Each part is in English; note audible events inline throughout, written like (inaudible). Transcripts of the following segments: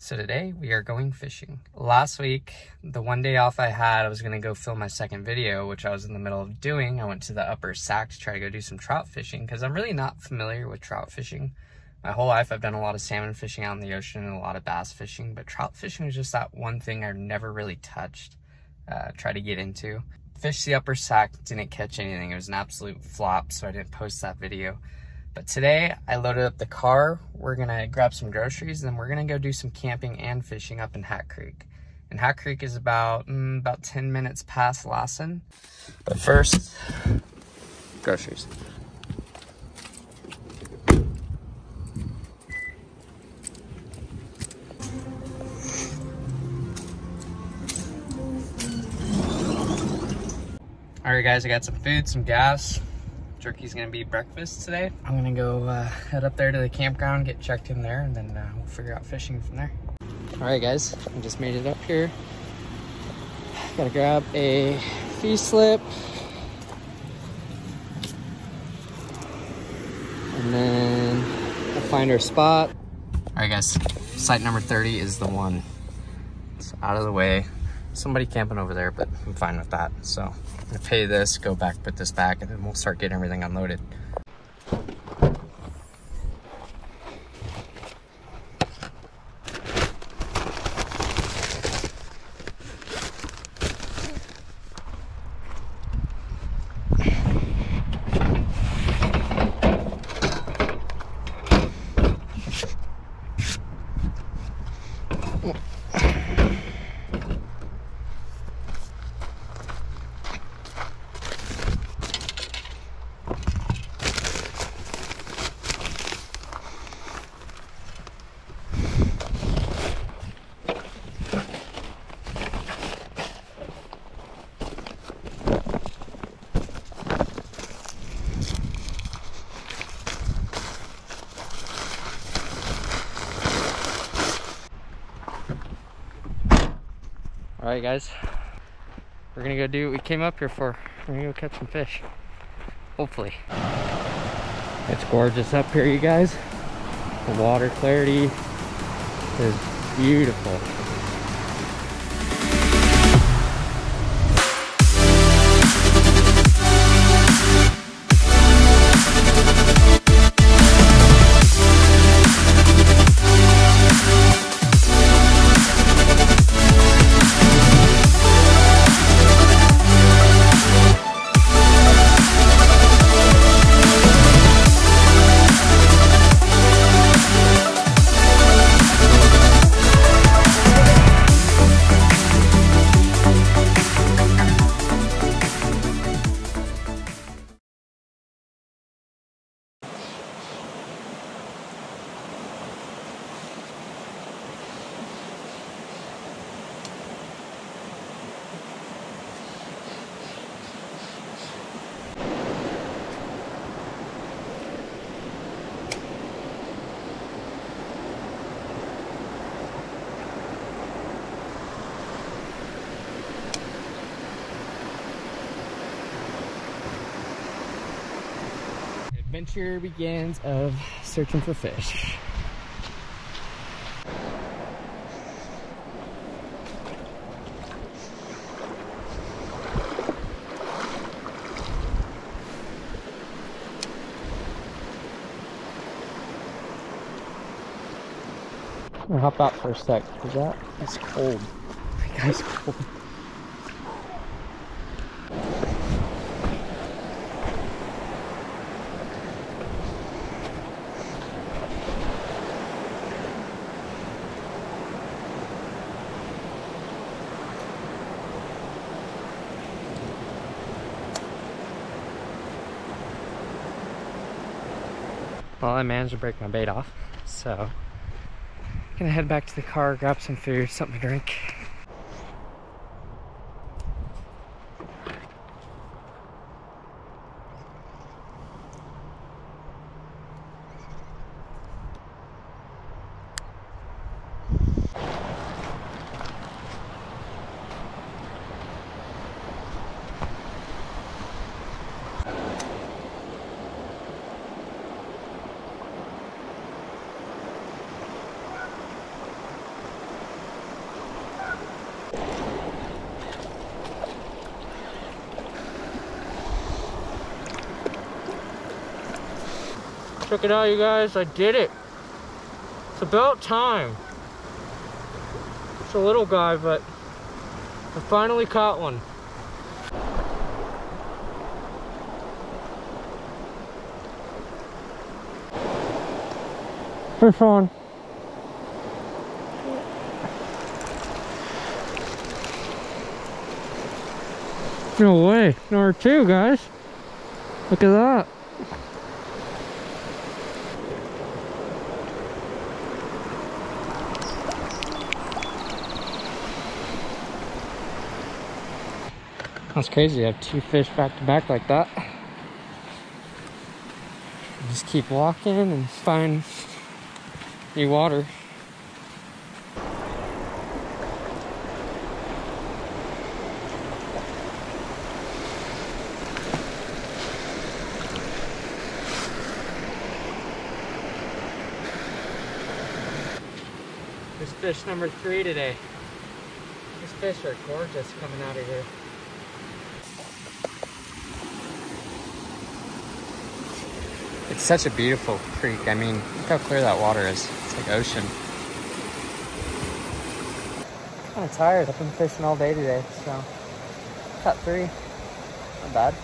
So today we are going fishing. Last week, the one day off I had, I was gonna go film my second video, which I was in the middle of doing. I went to the upper sac to try to go do some trout fishing because I'm really not familiar with trout fishing. My whole life I've done a lot of salmon fishing out in the ocean and a lot of bass fishing, but trout fishing is just that one thing I've never really touched, uh, try to get into. Fished the upper sac, didn't catch anything. It was an absolute flop, so I didn't post that video. But today I loaded up the car. We're gonna grab some groceries and then we're gonna go do some camping and fishing up in Hat Creek. And Hat Creek is about, mm, about 10 minutes past Lassen. But first, groceries. All right, guys, I got some food, some gas, Jerky's gonna be breakfast today. I'm gonna go uh, head up there to the campground, get checked in there, and then uh, we'll figure out fishing from there. All right, guys, I just made it up here. Gotta grab a fee slip. And then we'll find our spot. All right, guys, site number 30 is the one. It's out of the way. Somebody camping over there, but I'm fine with that. So gonna pay this, go back, put this back, and then we'll start getting everything unloaded. All right, guys. We're gonna go do what we came up here for. We're gonna go catch some fish. Hopefully. It's gorgeous up here, you guys. The water clarity is beautiful. Adventure begins of searching for fish. I'm gonna hop out for a sec because that is cold. (laughs) My guy's cold. Well, I managed to break my bait off, so I'm gonna head back to the car, grab some food, something to drink. Check it out, you guys. I did it. It's about time. It's a little guy, but I finally caught one. Fish on. No way. Number two, guys. Look at that. That's crazy. I have two fish back to back like that. Just keep walking and find new water. This fish number three today. These fish are gorgeous coming out of here. It's such a beautiful creek. I mean, look how clear that water is. It's like ocean. Kind of tired. I've been fishing all day today, so caught three. Not bad.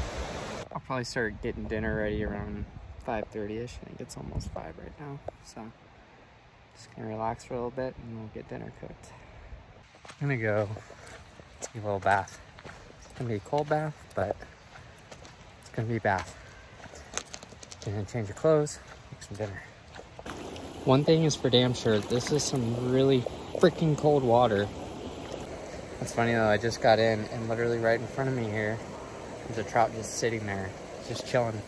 I'll probably start getting dinner ready around 5.30ish. I think it's almost 5 right now, so just gonna relax for a little bit and we'll get dinner cooked. I'm gonna go take a little bath. It's gonna be a cold bath, but it's gonna be a bath and then change your clothes, make some dinner. One thing is for damn sure, this is some really freaking cold water. That's funny though, I just got in and literally right in front of me here, there's a trout just sitting there, just chilling.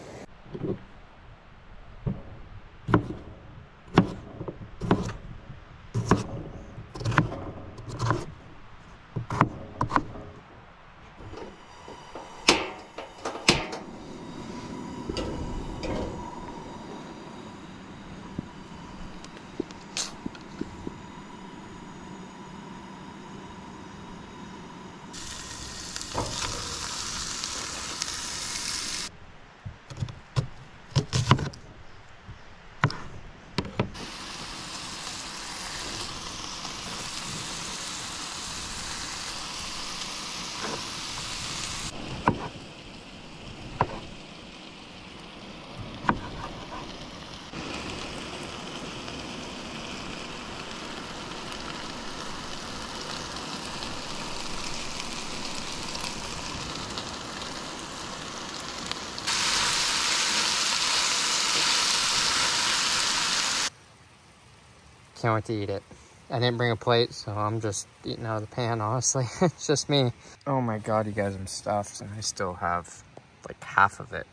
Can't wait to eat it. I didn't bring a plate, so I'm just eating out of the pan, honestly. (laughs) it's just me. Oh my god, you guys, I'm stuffed, and I still have like half of it.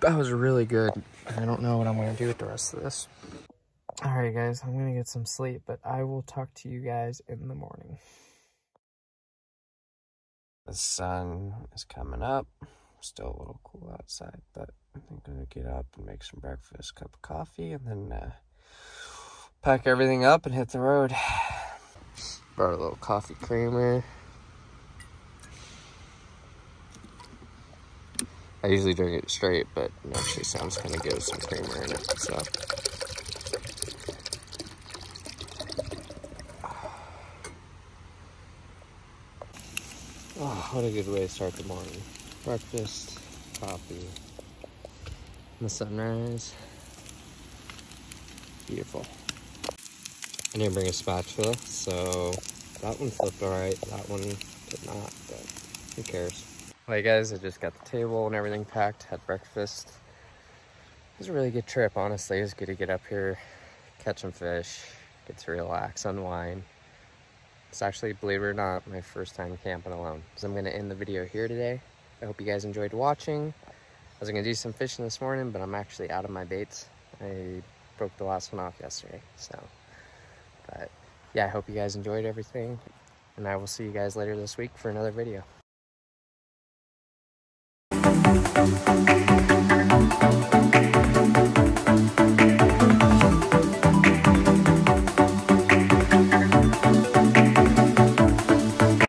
That was really good. I don't know what I'm going to do with the rest of this. Alright guys, I'm going to get some sleep, but I will talk to you guys in the morning. The sun is coming up. Still a little cool outside, but I think I'm going to get up and make some breakfast, cup of coffee, and then uh, pack everything up and hit the road. (sighs) Brought a little coffee creamer. I usually drink it straight, but it actually sounds kind of good with some creamer in it, so. (sighs) Oh, what a good way to start the morning. Breakfast, coffee, the sunrise. Beautiful. I didn't bring a spatula, so that one flipped all right. That one did not, but who cares? Hey guys, I just got the table and everything packed, had breakfast. It was a really good trip, honestly. It was good to get up here, catch some fish, get to relax, unwind. It's actually, believe it or not, my first time camping alone. So I'm gonna end the video here today. I hope you guys enjoyed watching. I was gonna do some fishing this morning, but I'm actually out of my baits. I broke the last one off yesterday, so. Yeah, I hope you guys enjoyed everything. And I will see you guys later this week for another video.